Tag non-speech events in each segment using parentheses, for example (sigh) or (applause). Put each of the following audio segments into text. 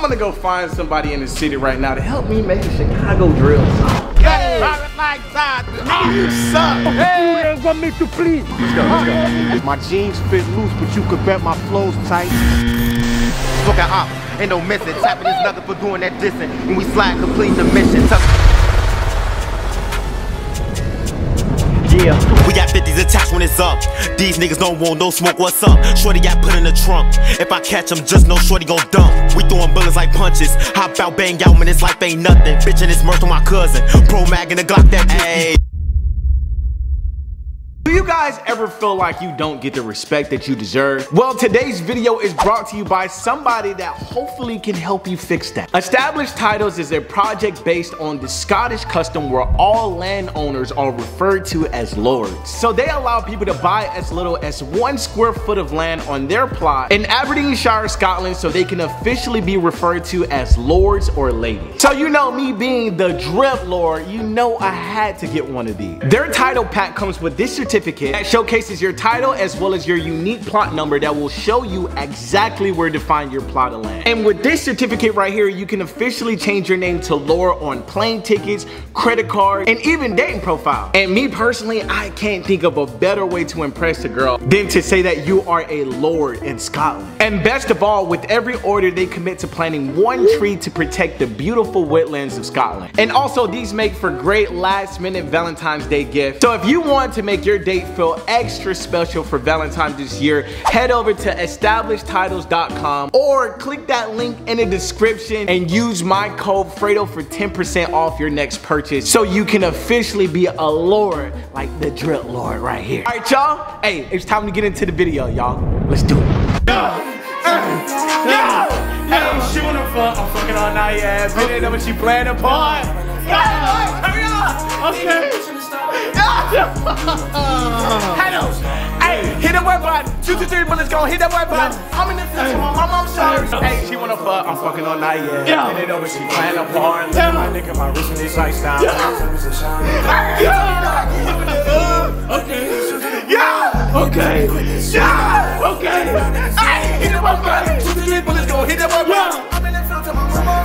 I'm gonna go find somebody in the city right now to help me make a Chicago drill song. Hey. Ah, like that. Nigga, you suck. Hey. You want me to please? Let's go, let's go. My jeans fit loose, but you could bet my flow's tight. Look at op, ain't no missing. Tapping is nothing for doing that dissing. When we slide, complete the mission. Yeah. We got 50s attached when it's up. These niggas don't want no smoke, what's up? Shorty got put in the trunk. If I catch him, just know Shorty gon' dump. We throwing bullets like punches. Hop out, bang out, man, this life ain't nothing. Bitchin' this mirth on my cousin. Pro mag in the Glock that ayy. Guys ever feel like you don't get the respect that you deserve? Well, today's video is brought to you by somebody that hopefully can help you fix that. Established Titles is a project based on the Scottish custom where all landowners are referred to as lords. So they allow people to buy as little as one square foot of land on their plot in Aberdeenshire, Scotland, so they can officially be referred to as lords or ladies. So you know me being the drip lord, you know I had to get one of these. Their title pack comes with this certificate that showcases your title as well as your unique plot number that will show you exactly where to find your plot of land. And with this certificate right here, you can officially change your name to Laura on plane tickets, credit cards, and even dating profile. And me personally, I can't think of a better way to impress a girl than to say that you are a lord in Scotland. And best of all, with every order, they commit to planting one tree to protect the beautiful wetlands of Scotland. And also, these make for great last minute Valentine's Day gift. So if you want to make your date feel extra special for Valentine's this year, head over to establishedtitles.com or click that link in the description and use my code Fredo for 10% off your next purchase so you can officially be a lord like the drill lord right here. All right, y'all. Hey, it's time to get into the video, y'all. Let's do it. Yeah. Yeah. Hey, she wanna fuck. I'm fucking all night, yeah. Been in, but she playing a part. Yeah, hurry up. Okay. Hello. Hey, hit the web button. Two, two, three bullets go. Hit that web button. I'm in the future. My mom, I'm sorry. Hey, she wanna fuck. I'm fucking all night, yeah. Yeah. Hit it over. She playing a part. Yeah. My nigga, my wrist and his lifestyle. Yeah. Yeah. Okay. Yeah. Okay. Yeah. Okay. Hey, hit the web button. Two, two, three bullets go. Hit that web button. I'm in the future. My mom,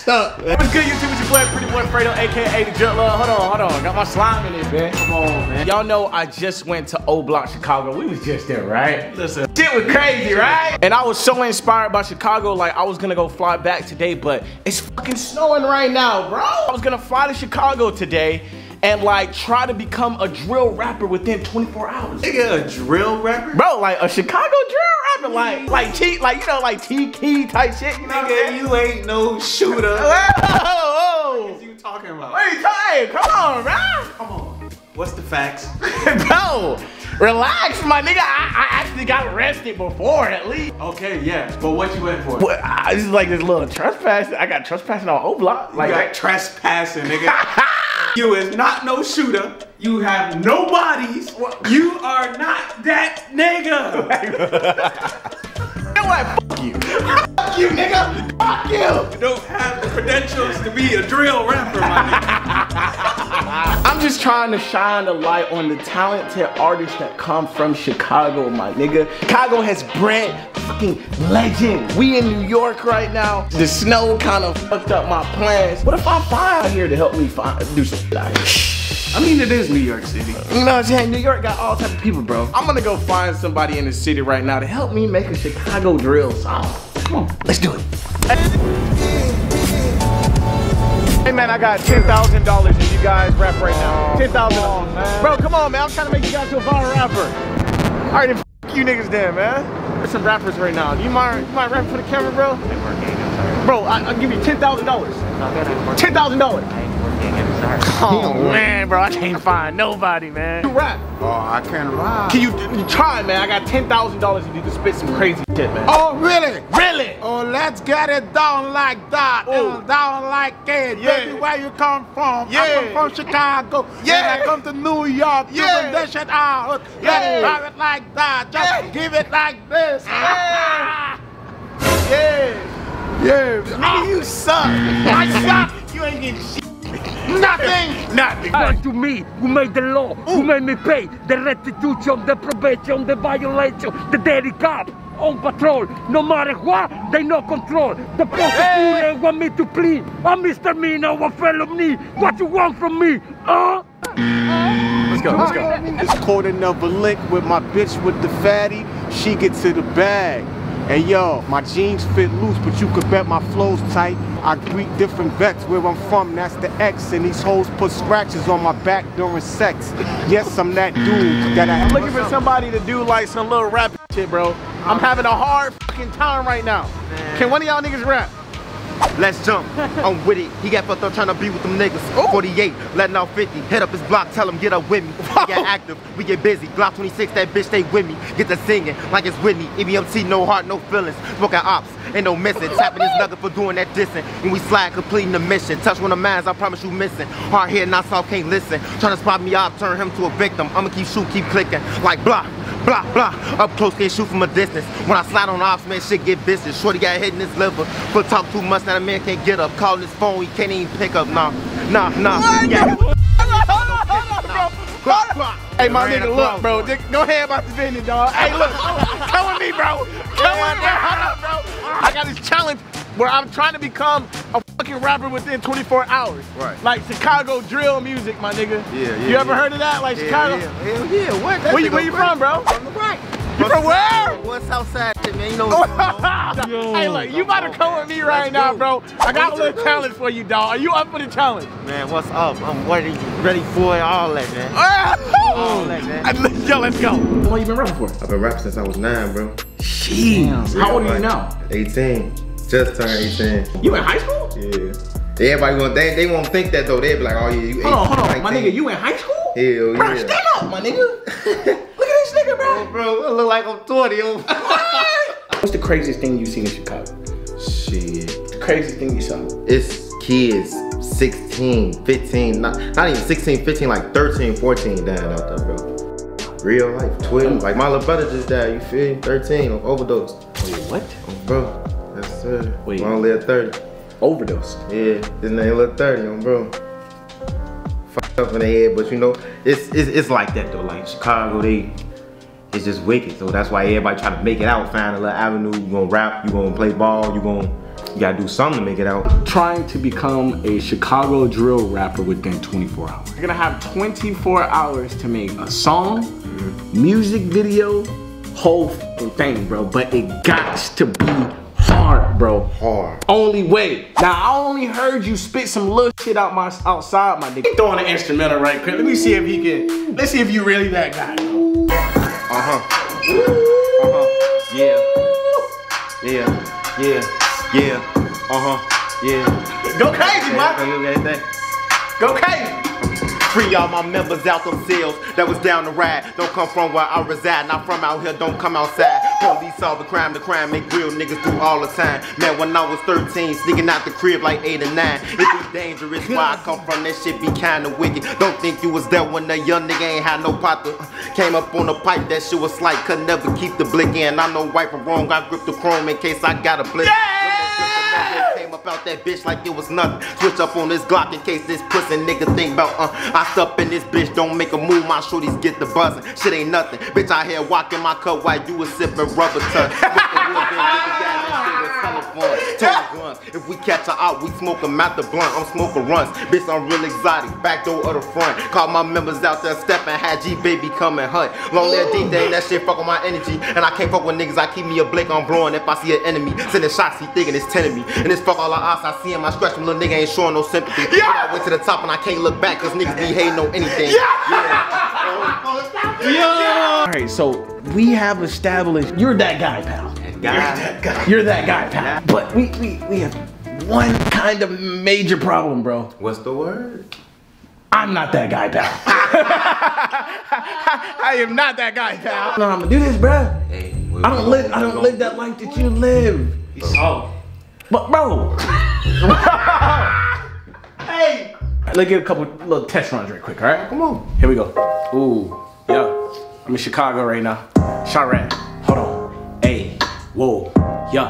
ass up. What's good, YouTube? It's your boy, Pretty Boy Fredo, aka the Jet Love. Hold on, hold on. Got my slime in it, man. Come on, man. Y'all know I just went to O Block, Chicago. We was just there, right? Listen, shit was crazy, right? And I was so inspired by Chicago, like I was gonna go fly back today, but it's fucking snowing right now, bro. I was gonna fly to Chicago today and like try to become a drill rapper within 24 hours. Nigga, a drill rapper? Bro, like a Chicago drill rapper, like mm-hmm. like T, like you know, like T Key type shit. You know Nigga, you ain't no shooter. (laughs) Whoa, What are you talking about? What are you talking? Come on, bro. Come on. What's the facts? (laughs) bro, relax, my nigga. I, I, actually got arrested before, at least. Okay, yeah, but what you went for? What, I just like this little trespass. I got trespassing on O Block. Like you got trespassing, nigga. (laughs) You is not no shooter. You have no bodies. You are not that nigga. (laughs) you know what? Fuck you. Fuck you, nigga. Fuck you. You don't have the credentials to be a drill rapper, my nigga. (laughs) I'm just trying to shine a light on the talented artists that come from Chicago, my nigga. Chicago has bred fucking legend. We in New York right now. The snow kind of fucked up my plans. What if I find out here to help me find do some I mean, it is New York City. You know what I'm saying? New York got all type of people, bro. I'm gonna go find somebody in the city right now to help me make a Chicago drill song. Come on, let's do it. Hey man, I got $10,000 if you guys rap right now. $10,000. Bro, come on man, I'm trying to make you guys to a viral rapper. All right, then you niggas then, man. There's some rappers right now. Do you mind, you mind rapping for the camera, bro? Bro, I, will give you $10,000. $10,000. Oh man, bro, I can't find nobody, man. You rap. Oh, I can't rap. Can you, you try, man? I got $10,000 if you can spit some crazy shit, man. Oh, really? Really? Oh, let's get it down like that. Oh. Down like it. Yeah. Baby, where you come from? Yeah. I come from Chicago. Yeah. Then I come to New York. Yeah. You can dish it out. Yeah. Let's have it like that. Just Yeah. give it like this. Yeah. (laughs) Yeah. yeah. Nigga, you suck. I (laughs) suck. You ain't getting shit. Nothing. Nothing. But to me, who made the law, who made me pay the restitution, the probation, the violation, the daily cop. on patrol. No matter what, they no control. The prosecutor want me to plead. I'm misdemeanor, what felony? What you want from me? Uh? Let's go, let's go. It's quarter another lick with my bitch with the fatty. She get to the bag. And yo, my jeans fit loose, but you could bet my flow's tight. I greet different vets where I'm from, that's the X. And these hoes put scratches on my back during sex. Yes, I'm that dude that I I'm looking for somebody to do like some little rap shit, bro. I'm having a hard fucking time right now. Can one of y'all niggas rap? Let's jump. (laughs) I'm with it. He got fucked up trying to be with them niggas. 48, letting out 50. Hit up his block, tell him get up with me. We get active, we get busy. Glock 26, that bitch stay with me. Get to singing like it's Whitney. EBMT, no heart, no feelings. Smoking ops, ain't no missing. Tapping his nugget for doing that dissing. And we slide, completing the mission. Touch one of mines, I promise you missing. Hard head, not soft, can't listen. Trying to spot me off, turn him to a victim. I'ma keep shoot, keep clicking. Like blah. Blah, blah, up close, can't shoot from a distance. When I slide on ops, man, shit get vicious. Shorty got hit in his liver. Foot talk too much, now the man can't get up. Calling his phone, he can't even pick up. Nah, nah, nah. Yeah. Clock, clock. Hey, my Ran nigga, look, bro. Just Go ahead about the business, dog. Hey, look. Come with me, bro. Come with me, hold up, bro. I got this challenge where I'm trying to become a fucking rapper within 24 hours. Right. Like Chicago drill music, my nigga. Yeah, yeah, You ever yeah. heard of that? Like Hell Chicago? yeah, hell yeah. What? That Where you, where you from, bro? From the right. You from where? What's outside shit, man? You know what's going on. hey, look, you about to come with me right now, bro. I got a little challenge for you, dog. Are you up for the challenge? Man, what's up? I'm ready, ready for it, all that, man. Oh, that, man. Yo, let's go. How long you been rapping for? I've been rapping since I was nine, bro. Jeez. How old are you now? 18. Just turned 18. You in high school? Yeah. Everybody gonna they, they won't think that though. They'd be like, oh yeah, you 18. Hold on, hold on. My nigga, you in high school? Hell Bro, yeah. stand up, my nigga. (laughs) Look at this nigga, bro. Bro, I look like I'm 20. oh. (laughs) What's the craziest thing you seen in Chicago? Shit. The craziest thing you saw? It's kids 16, 15, not, not even 16, 15, like 13, 14 dying out there, bro. Real life, 12. Like my little brother just died, you feel me? 13, overdose. Wait, what? Bro, that's uh, Wait. long live 30. Overdose. Yeah, his name look 30 on bro. Fucked up in the head, but you know, it's, it's it's like that though. Like Chicago, they it's just wicked. So that's why everybody try to make it out, find a little avenue. You gonna rap, you gonna play ball, you gonna you gotta do something to make it out. Trying to become a Chicago drill rapper within 24 hours. You're gonna have 24 hours to make a song, mm-hmm. music video, whole thing, bro. But it got to be hard, bro. Hard. Only way. Now I only heard you spit some little shit out my outside, my nigga. Throwing an instrumental right quick. Let me see if he can. Let's see if you really that guy. Uh huh. Uh huh. Yeah. Yeah. Yeah. Yeah. Uh huh. Yeah. Go crazy, Yeah, boy. you got that? Go crazy. Free all my members out them cells that was down the ride. Don't come from where I reside, not from out here, don't come outside. Police solve the crime, the crime make real niggas do all the time. Man, when I was 13, sneaking out the crib like 8 or 9. It be dangerous where I come from, that shit be kinda wicked. Don't think you was there when the young nigga ain't had no partner. Came up on the pipe, that shit was slight, could never keep the blick in. I know right from wrong, I grip the chrome in case I got a blick. Came up out that bitch like it was nothing. Switch up on this Glock in case this pussy nigga think about uh. I step in this bitch, don't make a move, my shorties get the buzzing. Shit ain't nothing. Bitch, I here walking my cup while you was sipping rubber tongue. (laughs) fun. Total guns. If we catch her out, we smoke 'em out the blunt. I'm smoking runs. Bitch, I'm real exotic. Back door or the front. Call my members out there stepping. Had G baby come and hunt. Long live D thing, that shit fuck with my energy. And I can't fuck with niggas. I keep me a blink on blowing if I see an enemy. Sending shots, he thinking it's ten of me. And this fuck all the odds I see him. I scratch him, little nigga ain't showing no sympathy. But I went to the top and I can't look back cause niggas be hating on anything. yeah (laughs) All right, so we have established you're that guy, pal. Guy. You're that guy. You're that guy, pal. But we, we we have one kind of major problem, bro. What's the word? I'm not that guy, pal. (laughs) I am not that guy, pal. No, I'm gonna do this, bro. Hey, I don't live. I don't live that life that you live. Oh. But bro, (laughs) hey, let's get a couple little test runs right quick. All right, come on. Here we go. Ooh, yo, I'm in Chicago right now. Chiraq, hold on. Hey, whoa, yeah,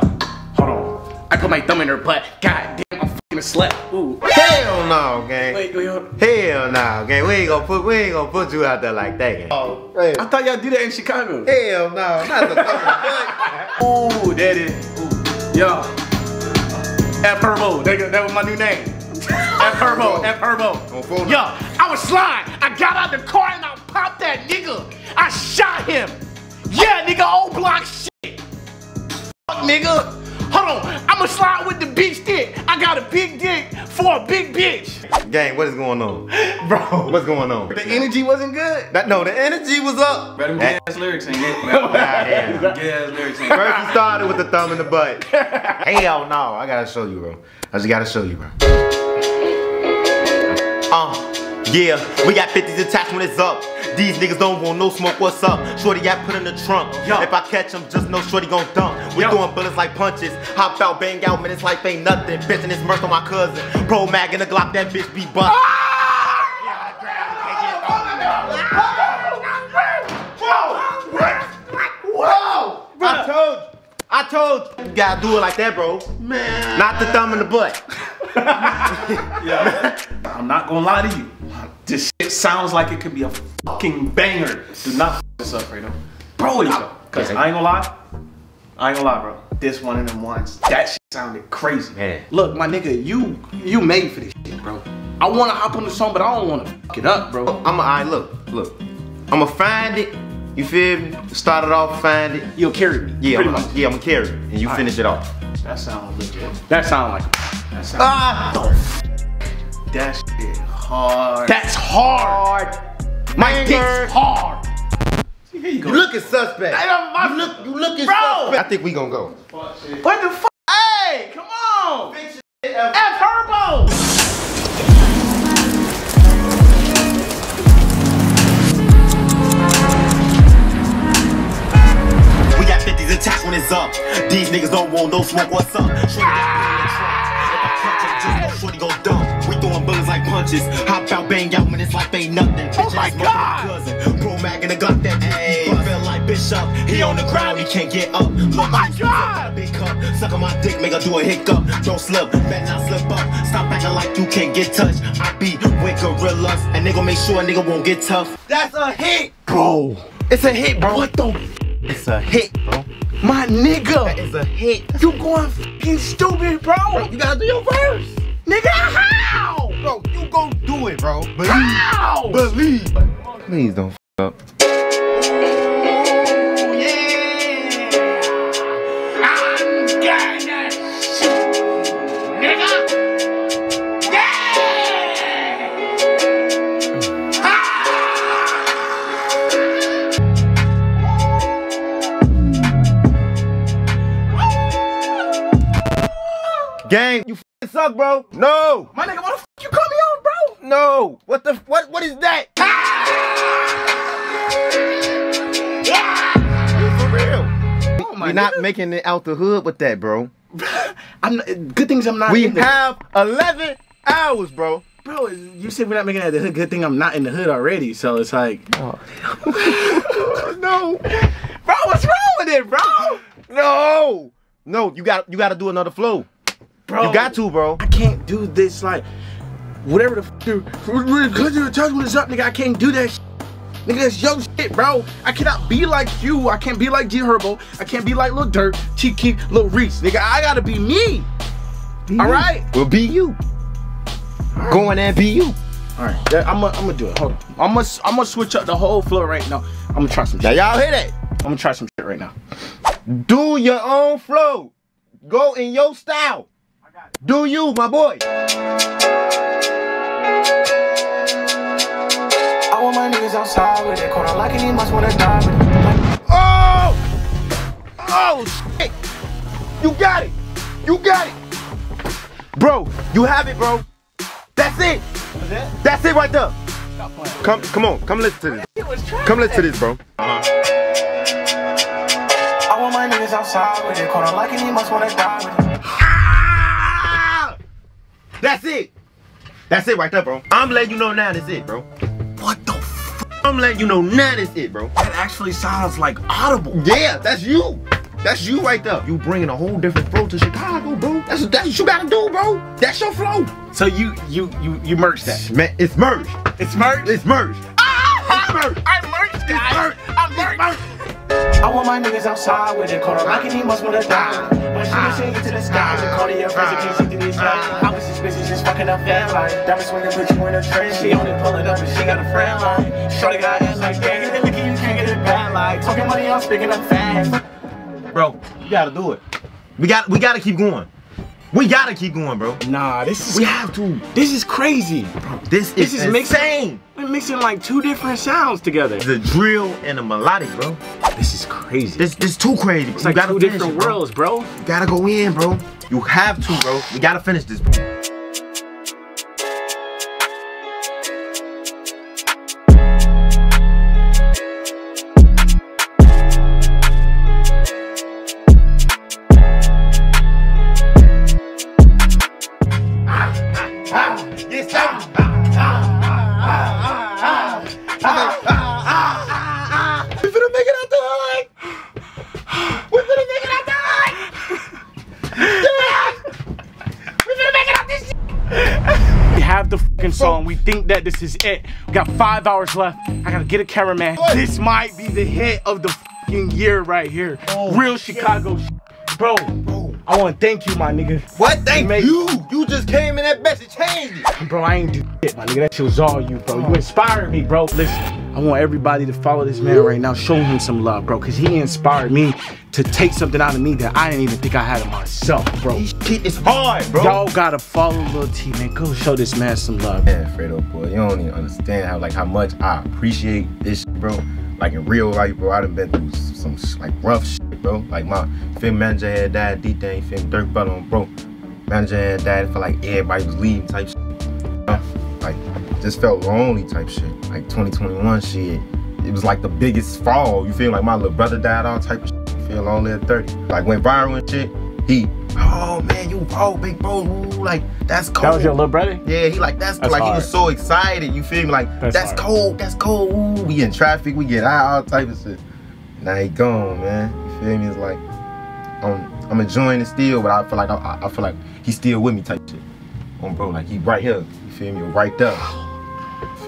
hold on. I put my thumb in her butt. God damn, I'm fucking a slap. Ooh. Hell no, gang. Wait, wait. Hell no, gang. We ain't gonna put we ain't gonna put you out there like that, gang. Oh, I thought y'all do that in Chicago. hell no, not the thumb Ooh, that is. Ooh. Yo. F Herbo. That, that was my new name. (laughs) F Herbo. F Herbo. Yo, I was sliding. I got out the car and I popped that nigga. I shot him. Yeah, nigga, O Block shit. Fuck, nigga. Hold on, I'ma slide with the big dick. I got a big dick for a big bitch. Gang, what is going on? (laughs) Bro, what's going on? The energy wasn't good. That, no, the energy was up. Better That- gay ass lyrics ain't it. (laughs) yeah. Gay ass lyrics ain't First you started with the thumb in the butt. (laughs) Hell no, I gotta show you, bro. I just gotta show you, bro. Uh, yeah, we got 50s attached when it's up. These niggas don't want no smoke, what's up? Shorty got put in the trunk. Yo. If I catch him, just know Shorty gon' dump. We Yo. throwing bullets like punches. Hop out, bang out, man, it's life ain't nothing. Bitch and it's mirth on my cousin. Pro mag in the Glock, that bitch be bust. Ah! Whoa! I told you. I told you. You gotta do it like that, bro. Man. Not the thumb in the butt. (laughs) yeah. I'm not gonna lie to you. This shit sounds like it could be a fucking banger. Do not f this up, Fredo. Bro, you Cause I ain't gonna lie. I ain't gonna lie, bro. This one of them ones. That shit sounded crazy. Yeah. Look, my nigga, you you made for this shit, bro. I wanna hop on the song, but I don't wanna fuck it up, bro. I'ma, I look, look. I'ma find it. You feel me? Start it off, find it. You'll carry me. Yeah, I'm, yeah, I'm gonna carry it. And you finish it off. That sounds legit. That sound like That sounds. Ah! That hard. that's hard. My Banger. dick's hard. Here you go. You looking suspect. I'm- I'm- you look, you looking Bro. suspect. I think we gonna go. What the fuck? Hey, come on. F Herbo. We got 50s attached when it's up. These niggas don't want no smoke, what's ah! up? Like punches. Hop out, bang out, man, it's like ain't nothing. Oh my God. Cousin. Pro mag in the Glock, that hey. feel like Bishop. He on the ground, he can't get up. Oh my God. Big cup, suck on my dick, make her do a hiccup. Don't slip, better not slip up. Stop acting like you can't get touched. I be with gorillas, and they gon' make sure a nigga won't get tough. That's a hit. Bro, It's a hit, bro. what the It's a hit, bro. my nigga? It's a hit. You going fucking stupid, bro. You gotta do your verse. Nigga, how? Bro, you gon' do it, bro. Believe. How? Believe. Please don't f up. I'm gonna shoot, nigga. Yeah. Gang, you f suck, bro. No. My nigga, what the fuck you call me on, bro? No. What the what what is that? Ah! For real. Oh, We're not making it out the hood with that, bro. (laughs) I'm not, good things I'm not. We in the, have 11 hours, bro. bro. You said we're not making it out the hood. Good thing I'm not in the hood already. So it's like, Oh. (laughs) no. bro, what's wrong with it, bro? No. No, you got you got to do another flow. Bro, You got to, bro. I can't do this like whatever the f you because you're touching this up, nigga. I can't do that. Shit. Nigga, that's your shit, bro. I cannot be like you. I can't be like G Herbo. I can't be like Lil Durk, Cheeky, Lil Reese. Nigga, I gotta be me. All right. We'll be you. Go in there and be you. All right. Yeah, I'm gonna I'm gonna do it. Hold on. I'm gonna I'm gonna switch up the whole flow right now. I'm gonna try some Now shit. y'all hear that? I'm gonna try some shit right now. Do your own flow. Go in your style. Do you, my boy. Want my niggas outside with it. Corner like he must wanna die with it. Oh! Oh shit! You got it! You got it! Bro, you have it, bro. That's it. That's it right there. Come, come on, come listen to this. Come listen to this, bro. I want my niggas outside with it. Corner like he must wanna die with it. Ah! That's it. That's it right there, bro. I'm letting you know now that's it, bro. What the f? I'm letting you know now that's it, bro. That actually sounds like audible. Yeah, that's you. That's you right there. You bringing a whole different flow to Chicago, bro. That's that's what you gotta do, bro. That's your flow. So you you you you merged that. Man, it's merged. It's merged. It's merged. Ah, merged. I merged, guys. I'm merged. I want my niggas outside with it, caught like he must wanna die. When she was singing to the sky, the Cartier verse can't see through these lights. I was suspicious, just fucking up that light. Diamond swinging, put you in a trend. She only pull up and she got a friend line. Shorty got ass like that, get it you can't get it back like. Talking money, I'm speaking up fast. Bro, you gotta do it. We got we gotta keep going. We gotta keep going, bro. Nah, this is We have to. this is crazy. This is, This is mixed- insane. We're mixing like two different sounds together. The drill and the melodic, bro. This is crazy. This this too crazy. It's like two different worlds, bro. You gotta go in, bro. You have to, bro. We gotta finish this, bro. Think that this is it. We got five hours left. I gotta get a cameraman. This might be the hit of the fucking year right here. Oh, Real Chicago sh- Bro, I wanna thank you, my nigga. What? Thank made- you. You just came in that and changed it. Bro, I ain't do shit, my nigga. That shit was all you, bro. You oh. inspired me, bro. Listen, I want everybody to follow this man right now. Show him some love, bro, because he inspired me to take something out of me that I didn't even think I had in myself, bro. This shit is hard, bro. Y'all gotta follow Lil T, man. Go show this man some love. Yeah, Fredo, boy, you don't even understand how like how much I appreciate this shit, bro. Like in real life, bro, I done been through some like rough shit, bro. Like my film manager had died, D thing, film Dirk Butler on bro. Manager had died for like everybody was leaving type shit. You know? Like just felt lonely type shit. Like 2021 shit. It was like the biggest fall. You feel like my little brother died, all type of shit. You feel lonely at 30. Like went viral and shit. He, oh man, you oh big bro, ooh, like that's cold. That was your little brother? Yeah, he like that's, That's like he was so excited. You feel me? Like That's that's, cold. That's cold. Ooh, we in traffic. We get out. All type of shit. Now he gone, man. You feel me? It's like I'm I'm enjoying it still, but I feel like I, I feel like he's still with me type shit. On bro, like he right here. You feel me? Right there.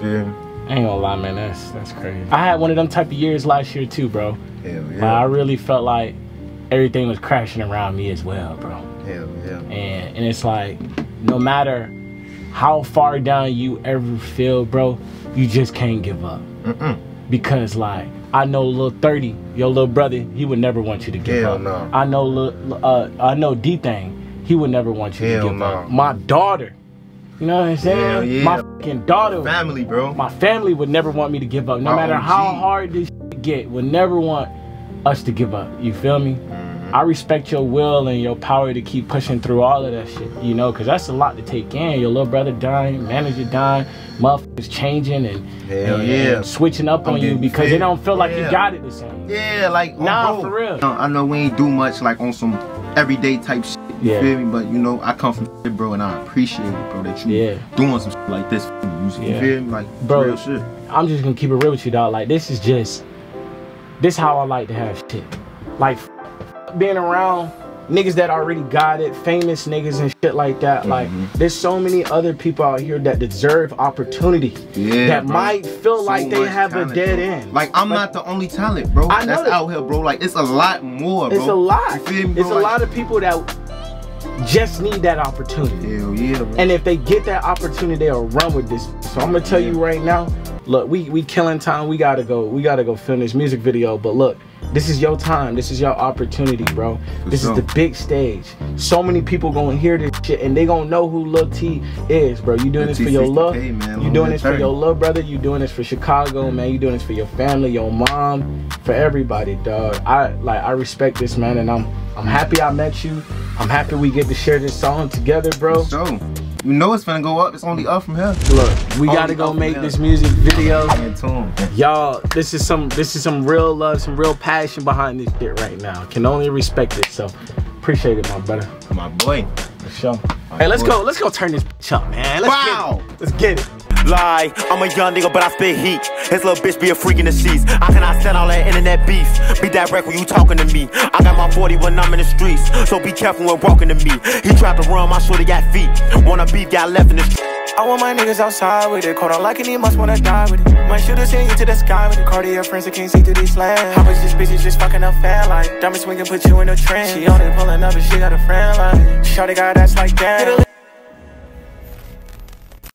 You feel me? I ain't gonna lie, man. That's that's crazy. I had one of them type of years last year too, bro. Hell Like, I really felt like everything was crashing around me as well, bro. Hell yeah. And and it's like, no matter how far down you ever feel, bro, you just can't give up. Mm-mm. Because like I know little 30, your little brother, he would never want you to give Hell up. no. I know Lil- uh I know D thing, he would never want you Hell to give no. up. My daughter, you know what I'm saying? Hell yeah. My fucking daughter Family, bro. my family would never want me to give up. No My matter OG. how hard this shit get, would never want us to give up. You feel me? Mm-hmm. I respect your will and your power to keep pushing through all of that shit, you know, because that's a lot to take in. Your little brother dying, manager dying, motherfuckers changing and, and- yeah. switching up I'm on you because they don't feel like you got it the same. Yeah, like Nah, bro. for real. I know we ain't do much like on some everyday type shit. You Yeah. feel me? But you know, I come from shit, bro, and I appreciate it, bro, that you Yeah. doing some shit like this. For me. You feel me? Like Bro. real shit. I'm just gonna keep it real with you, dog. Like this is just this how I like to have shit. Like being around niggas that already got it, famous niggas and shit like that. Like Mm-hmm. there's so many other people out here that deserve opportunity. Yeah, that bro. might feel So like they have talent, a dead bro. end. Like I'm not the only talent, bro. I know That's that. out here, bro. Like it's a lot more, bro. It's a lot. You feel me? It's a lot of people that just need that opportunity. Hell yeah, bro. And if they get that opportunity, they'll run with this. So I'm gonna tell you right now, look, we we killing time. We gotta go. We gotta go film this music video. But look, this is your time. This is your opportunity, bro. this sure. is the big stage. So many people gonna hear this shit and they gonna know who Lil T is, bro. You doing this for your 60K, love. man. You doing this for your love, brother. You doing this for Chicago, man. You doing this for your family, your mom, for everybody, dog. I like I respect this man, and I'm I'm happy I met you. I'm happy we get to share this song together, bro. So, you know it's gonna go up. It's only up from here. Look, we Oh, gotta go make this music video. Y'all, this is some this is some real love, some real passion behind this shit right now. Can only respect it. So appreciate it, my brother. My boy. For sure. Hey, let's go, let's go turn this up, man. Let's Wow. Get it. Let's get it. Lie, I'm a young nigga, but I spit heat. His little bitch be a freak in the sheets. I cannot stand all that internet beef. Be direct when you talking to me. I got my 40 when I'm in the streets, so be careful when walking to me. He tried to run, my shorty got feet. Wanna beef, got left in the street. I want my niggas outside with it. Caught on like it, he must wanna die with it. My shooters send you to the sky with it. Cartier friends that can't see through these lands. How much this bitch is just fucking up fan like. Diamond swinging, put you in a trance. She only pulling up and she got a friend like. Shawty got ass like that.